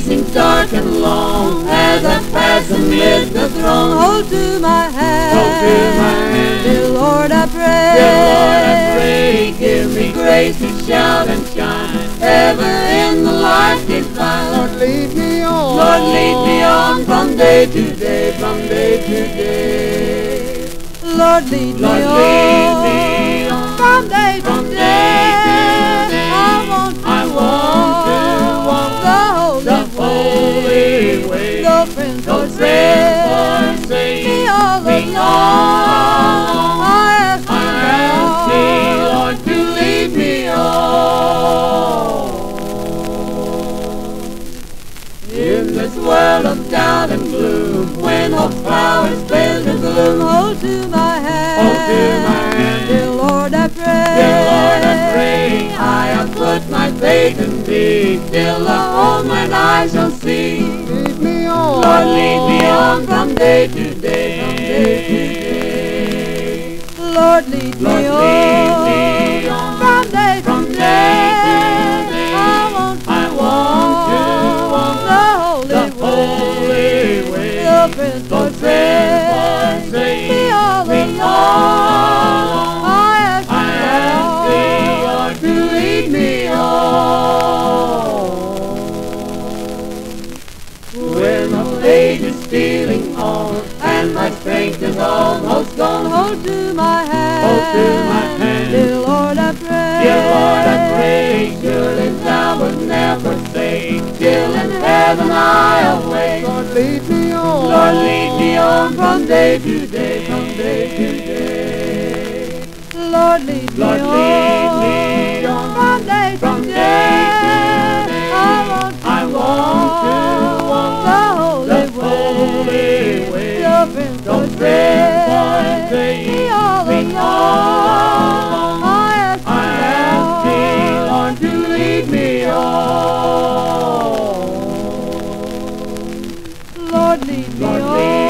seems dark and long as I pass amid the throng. Hold to my hand. Hold to my hand. Dear Lord, I pray. Dear Lord, I pray, give me grace to shout and shine ever in the light divine. Lord, lead me on. Lord, lead me on from day to day, from day to day. Lord, lead Lord, me lead on. me on From day to day. day to way. No faith in Thee, till the whole mine eyes shall see. Lead me on. Lord, lead me on from day to day, from day to day. Lord, lead Lord, me lead on. me on From day to from day. day to day. I want to I want to walk the the holy way. No friends No forsake age is stealing on, and my strength is almost gone, Hold to my hand. Hold to my hand. Dear Lord, I pray. Dear Lord, I pray, surely thou would never forsake, till in heaven I await. Lord, lead me on. Lord, lead me on from day to day, from day to day. Lord, lead me Lord, on. lead lovely, lovely.